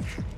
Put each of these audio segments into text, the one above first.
you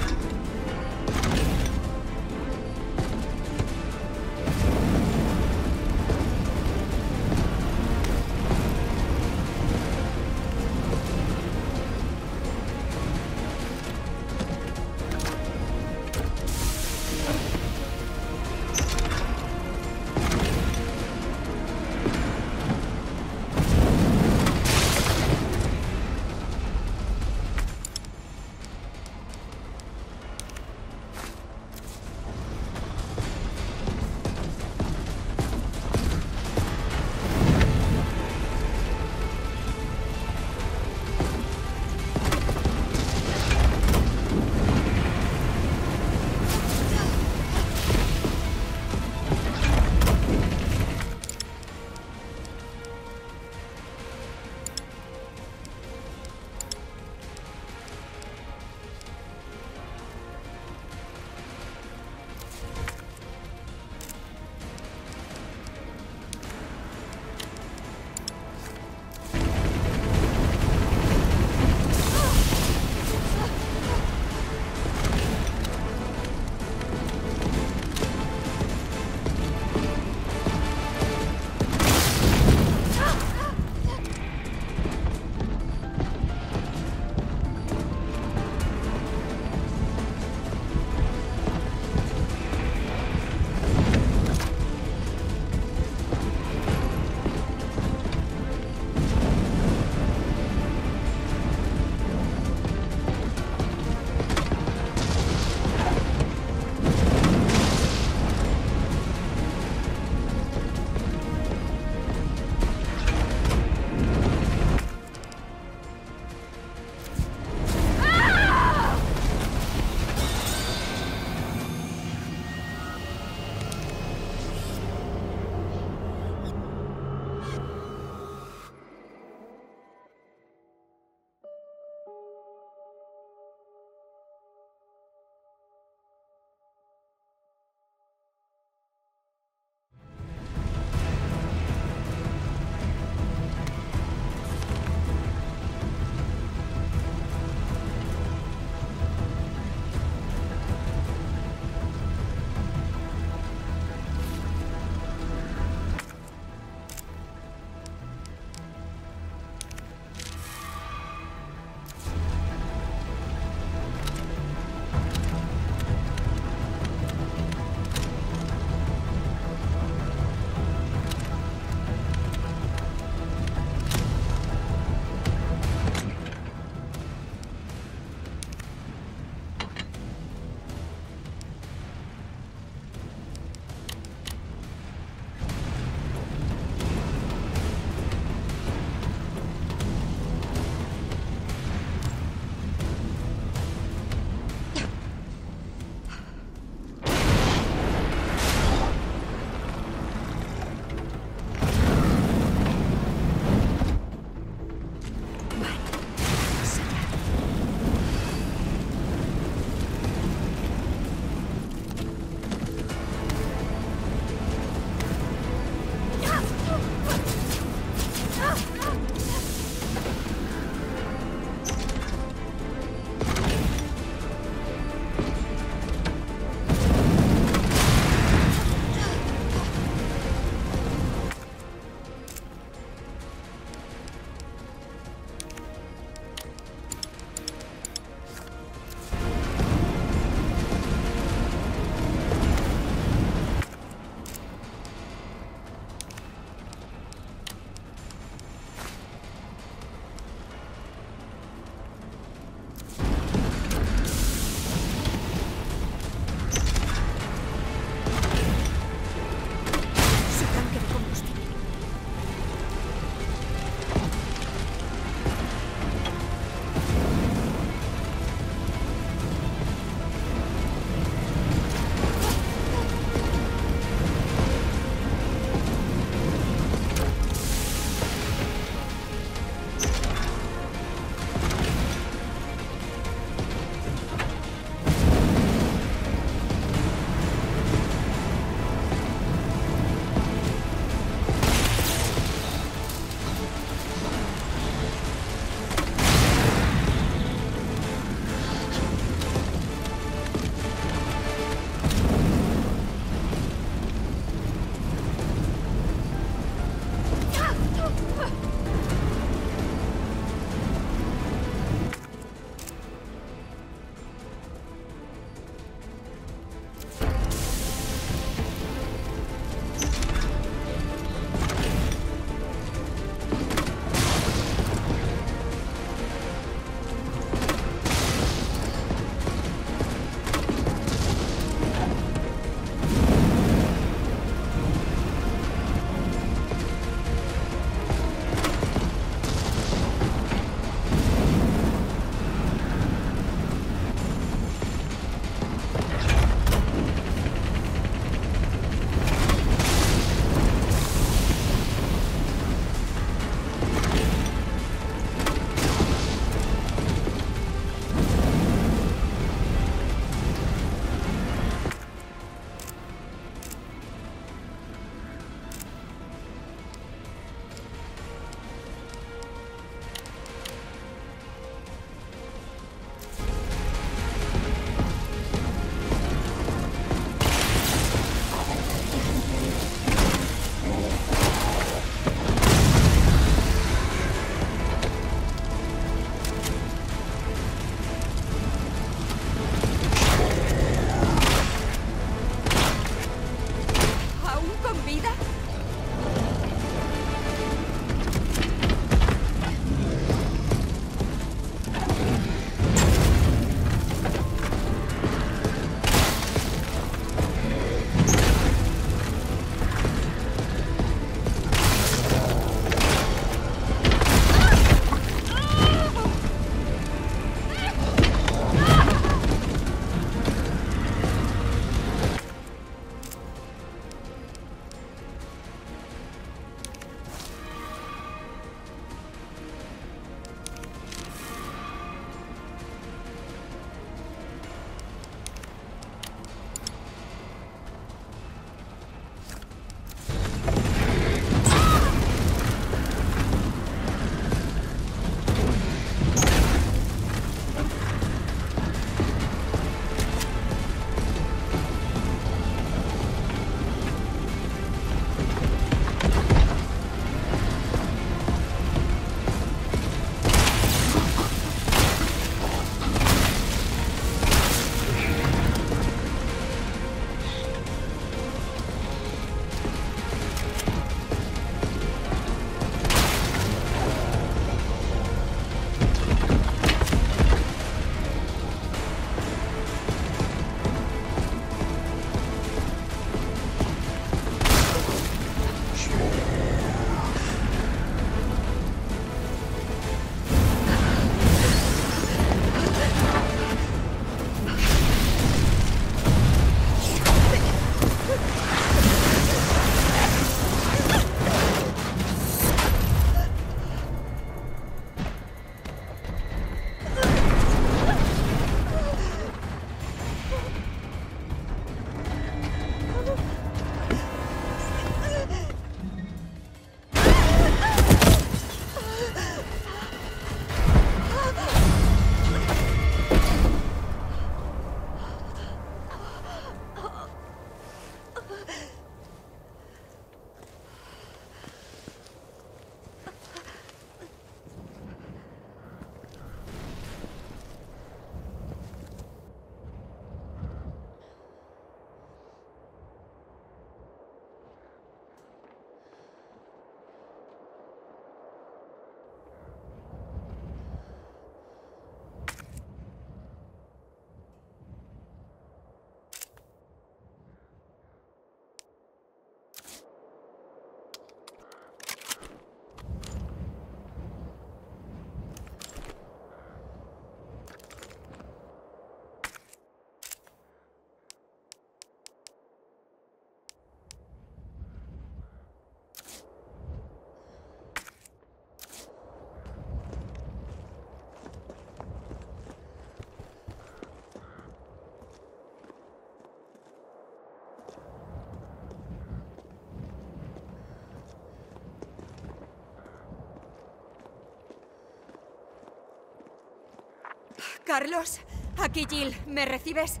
Carlos, aquí Jill. ¿Me recibes?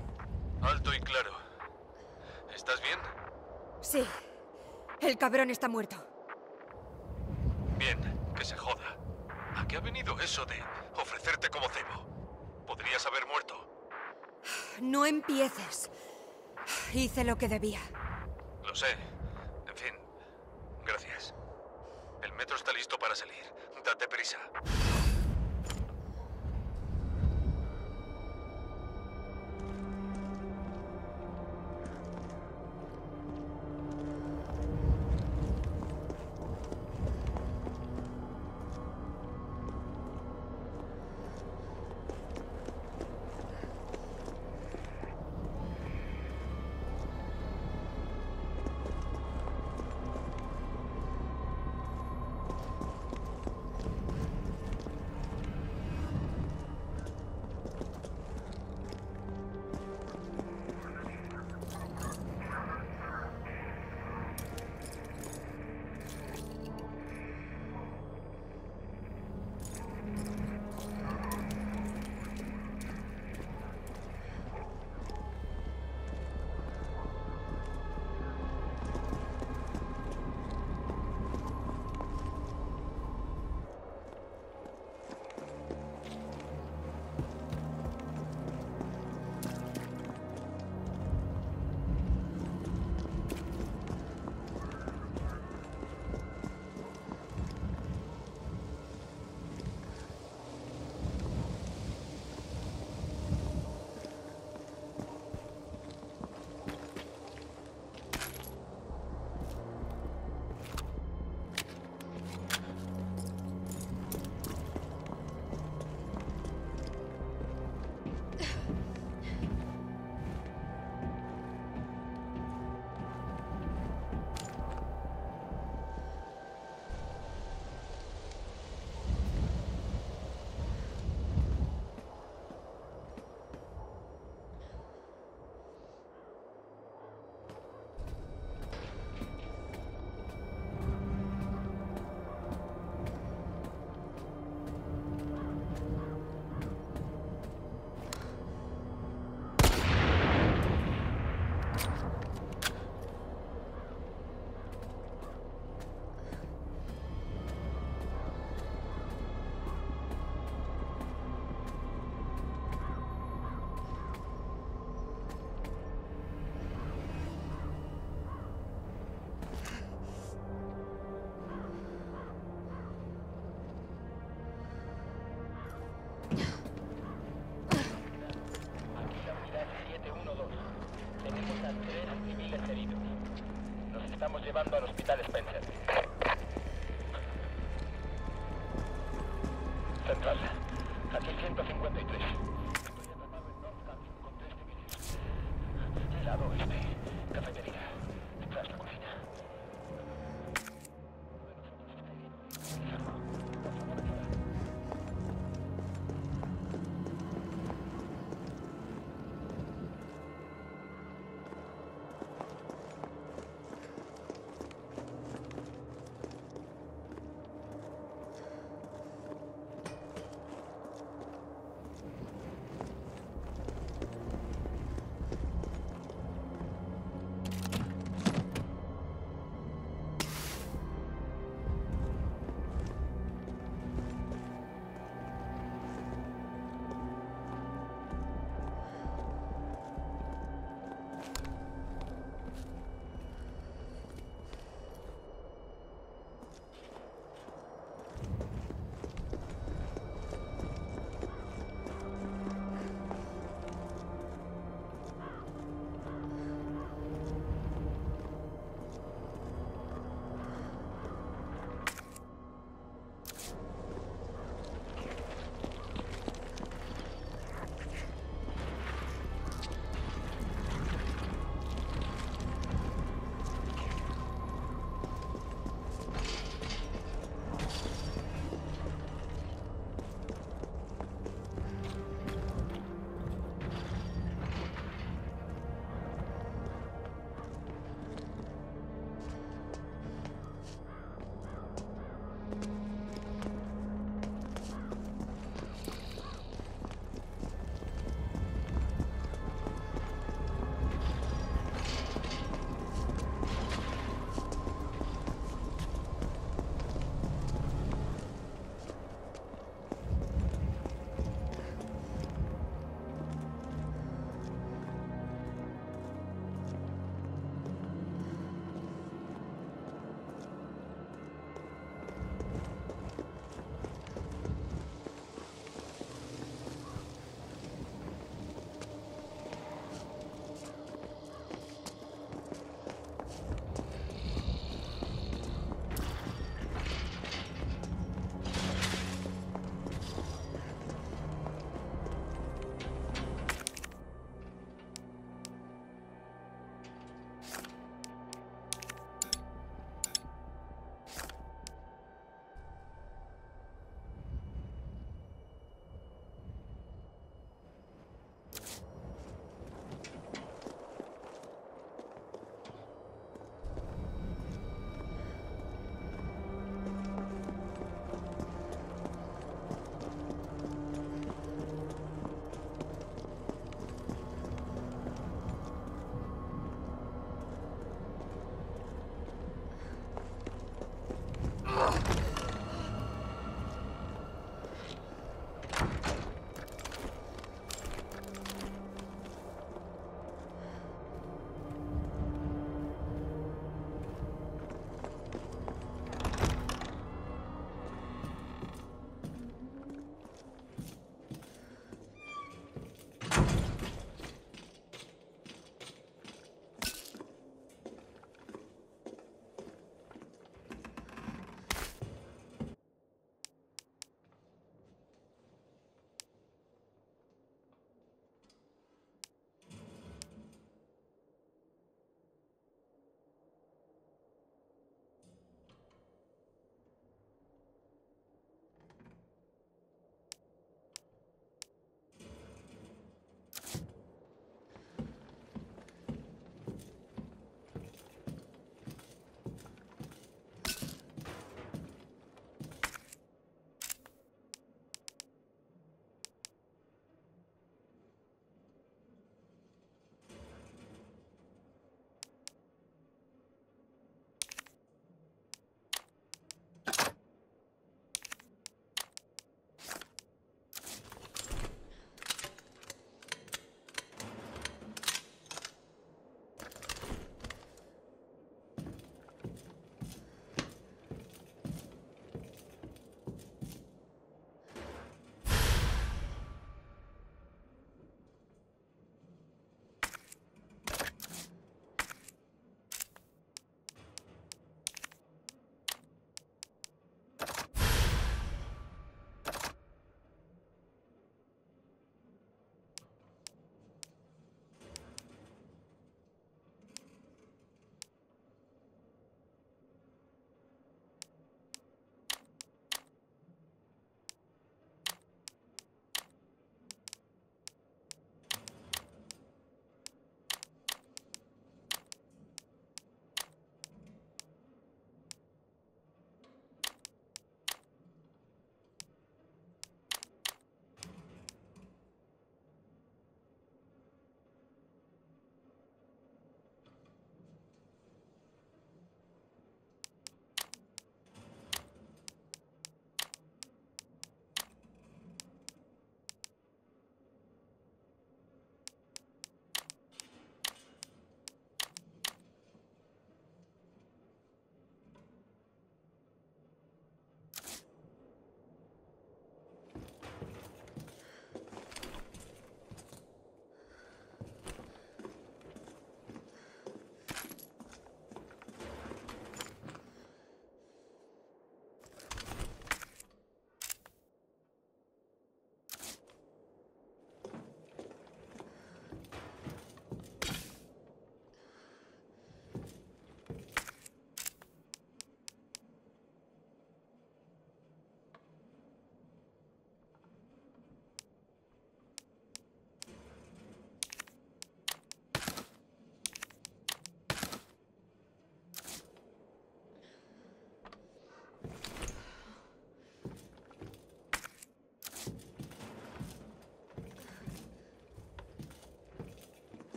Alto y claro. ¿Estás bien? Sí. El cabrón está muerto. Bien, que se joda. ¿A qué ha venido eso de ofrecerte como cebo? Podrías haber muerto. No empieces. Hice lo que debía. Lo sé. En fin, gracias. El metro está listo para salir. Date prisa. Llevando al hospital Spencer.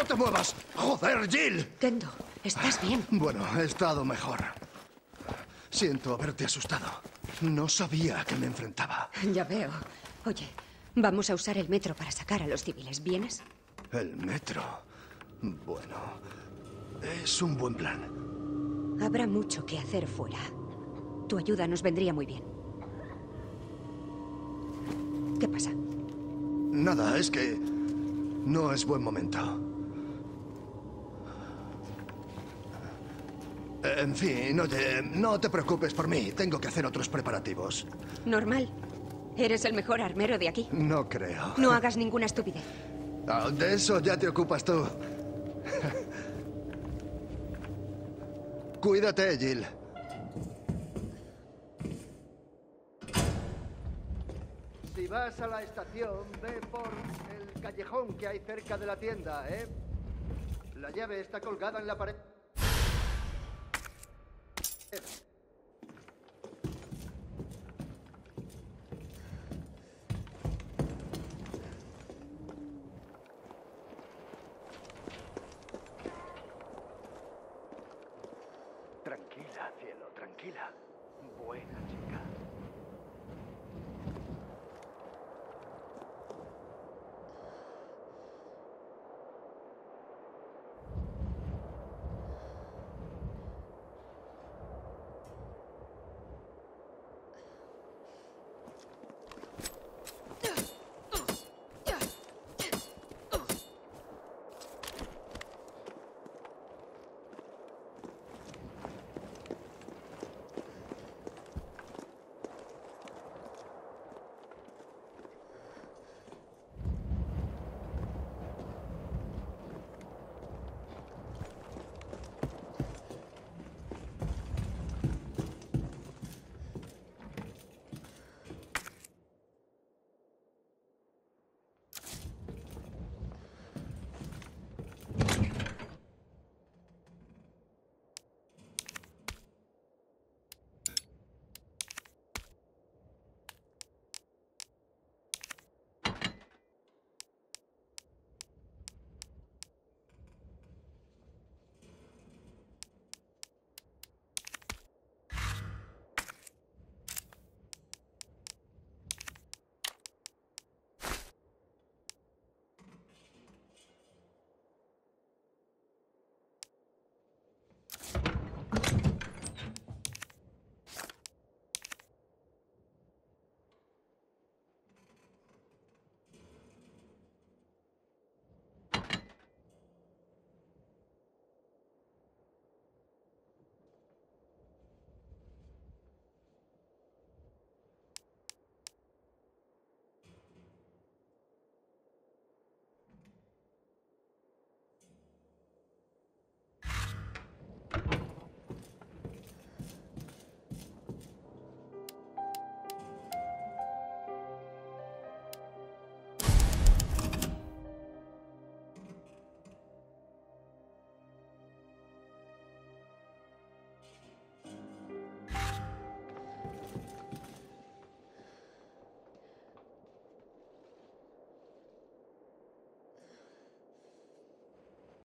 ¡No te muevas! ¡Joder, Jill! Kendo, ¿estás bien? Bueno, he estado mejor. Siento haberte asustado. No sabía a qué me enfrentaba. Ya veo. Oye, vamos a usar el metro para sacar a los civiles. ¿Vienes? El metro. Bueno, es un buen plan. Habrá mucho que hacer fuera. Tu ayuda nos vendría muy bien. ¿Qué pasa? Nada, es que no es buen momento. En fin, oye, no te preocupes por mí. Tengo que hacer otros preparativos. Normal. Eres el mejor armero de aquí. No creo. No hagas ninguna estupidez. Ah, de eso ya te ocupas tú. Cuídate, Jill. Si vas a la estación, ve por el callejón que hay cerca de la tienda, ¿eh? La llave está colgada en la pared. Hit him.